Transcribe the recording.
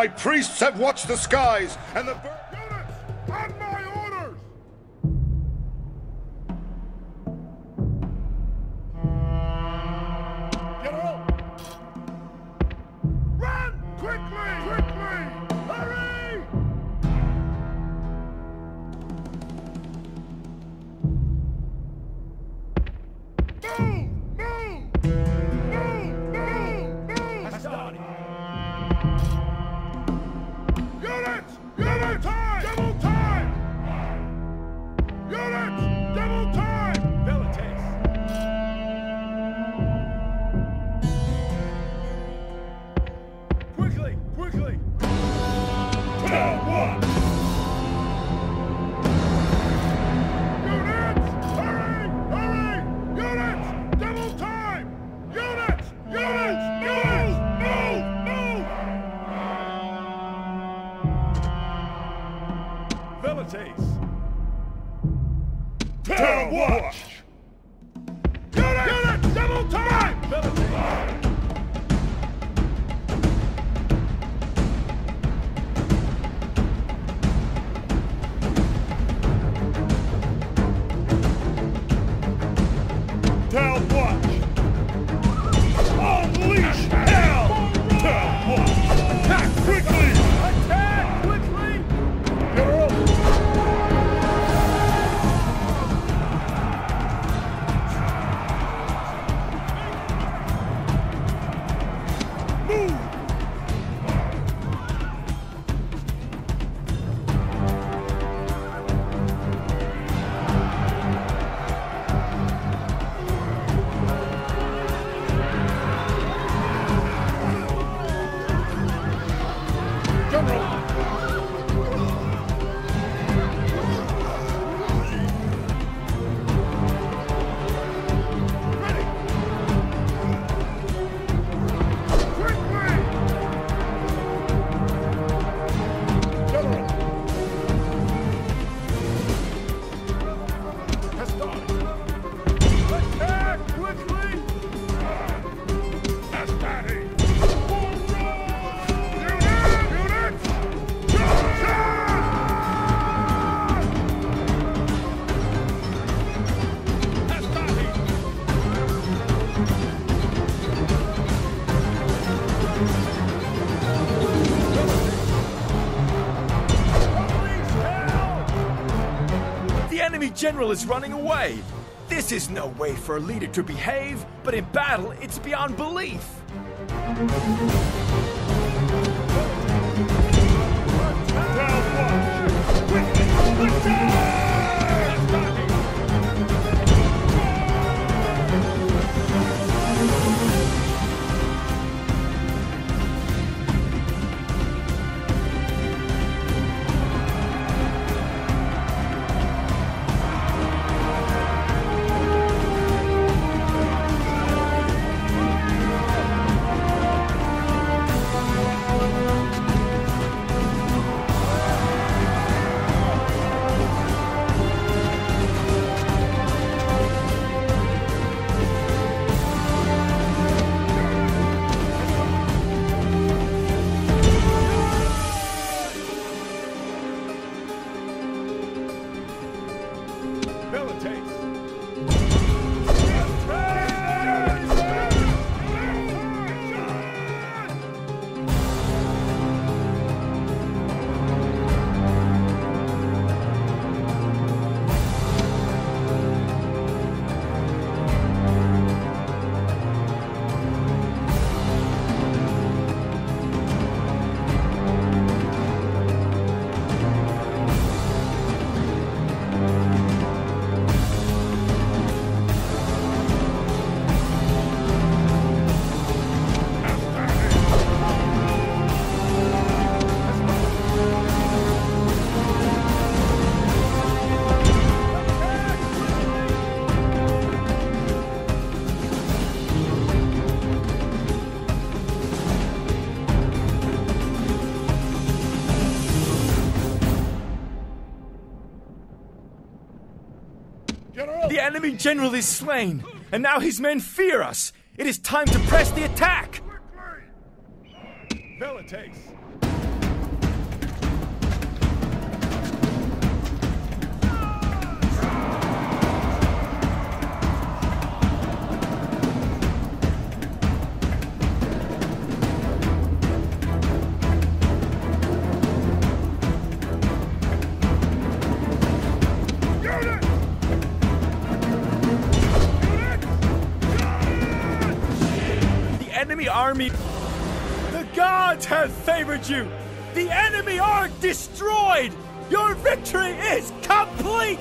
My priests have watched the skies, and the birds. Milites! Tell what? 嗯 enemy general is running away. This is no way for a leader to behave, but in battle, it's beyond belief. The enemy general is slain, and now his men fear us. It is time to press the attack. Enemy army. The gods have favored you. The enemy are destroyed. Your victory is complete.